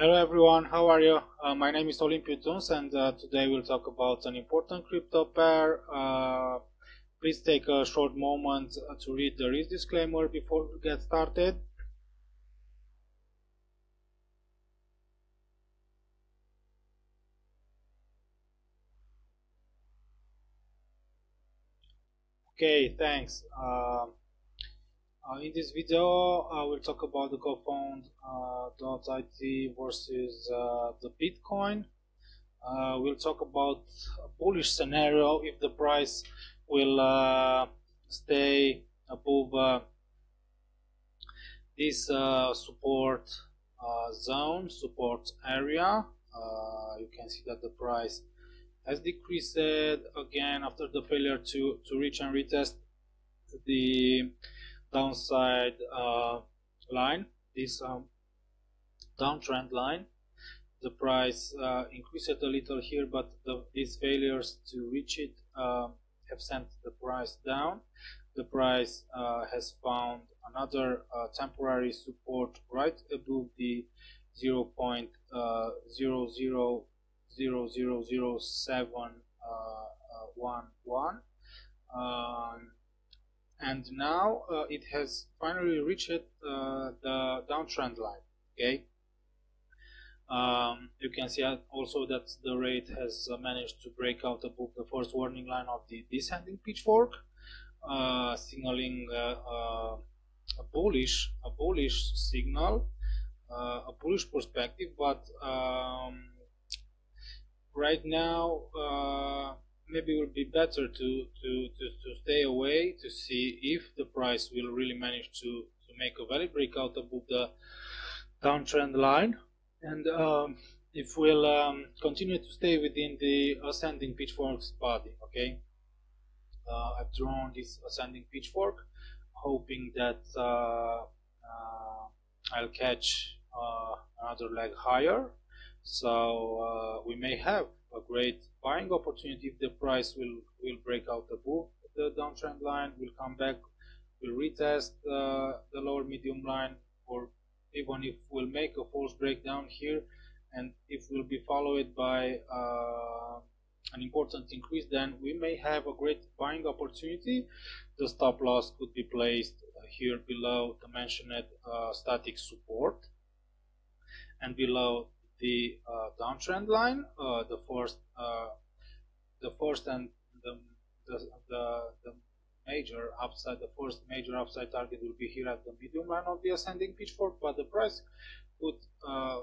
Hello everyone, how are you? Uh, my name is Olimpiu Tuns and uh, today we'll talk about an important crypto pair. Uh, please take a short moment to read the risk disclaimer before we get started. Okay, thanks. Uh, uh, in this video, I will talk about the Cofound uh, versus uh, the Bitcoin. Uh, we'll talk about a bullish scenario if the price will uh, stay above uh, this support zone, support area. you can see that the price has decreased again after the failure to, to reach and retest the downside uh, line, this um, downtrend line. The price uh, increased a little here, but the, these failures to reach it uh, have sent the price down. The price uh, has found another uh, temporary support right above the 0 uh, 0.00 000711 um, and now uh, it has finally reached uh, the downtrend line okay? Um, you can see also that the rate has uh, managed to break out above the first warning line of the descending pitchfork uh, signaling uh, uh, a bullish a bullish signal a bullish perspective. But um, right now maybe it would be better to, to, to, to, stay away to see if the price will really manage to, to make a valid breakout above the downtrend line. And um, if we'll um, continue to stay within the ascending pitchfork's body okay? Uh, I've drawn this ascending pitchfork hoping that uh, uh I'll catch uh, another leg higher so uh, we may have a great buying opportunity if the price will will break out above the downtrend line will come back will retest uh, the lower medium line or even if we'll make a false breakdown here and if we'll be followed by uh, an important increase then we may have a great buying opportunity. The stop loss could be placed here below the mentioned uh, static support and below the uh, downtrend line, uh, the first, uh, the first and the, the, the, the major upside, the first major upside target will be here at the medium line of the ascending pitchfork, but the price would uh,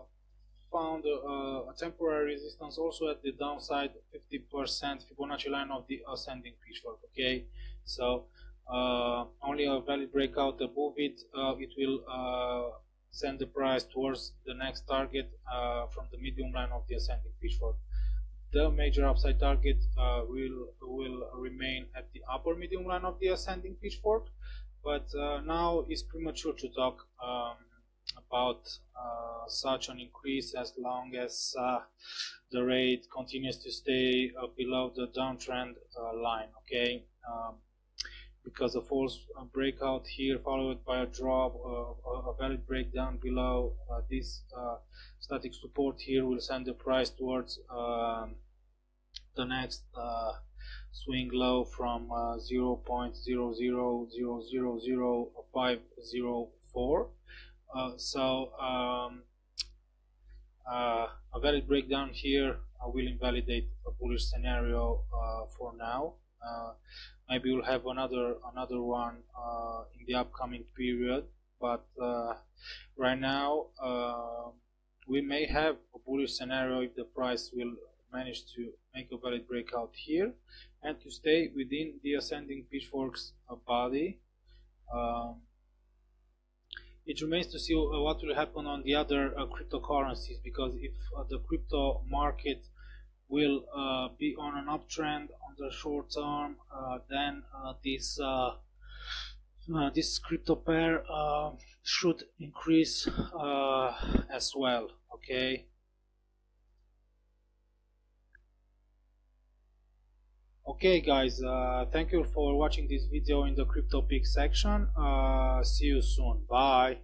found uh, a temporary resistance also at the downside 50% Fibonacci line of the ascending pitchfork okay? So uh, only a valid breakout above it it will send the price towards the next target uh, from the medium line of the ascending pitchfork. The major upside target uh, will will remain at the upper medium line of the ascending pitchfork, but uh, now it's premature to talk um, about uh, such an increase as long as uh, the rate continues to stay uh, below the downtrend line. Okay. Um, because a false uh, breakout here followed by a drop uh, a valid breakdown below uh, this static support here will send the price towards um, the next swing low from uh, 0.0000504 uh, so um, uh, a valid breakdown here will invalidate a bullish scenario for now maybe we'll have another another one uh, in the upcoming period but uh, right now uh, we may have a bullish scenario if the price will manage to make a valid breakout here and to stay within the ascending pitchforks body um, it remains to see uh, what will happen on the other uh, cryptocurrencies because if uh, the crypto market will uh, be on an uptrend on the short term uh, then uh, this uh, uh, this crypto pair uh, should increase as well okay? Okay guys thank you for watching this video in the crypto pick section. See you soon. Bye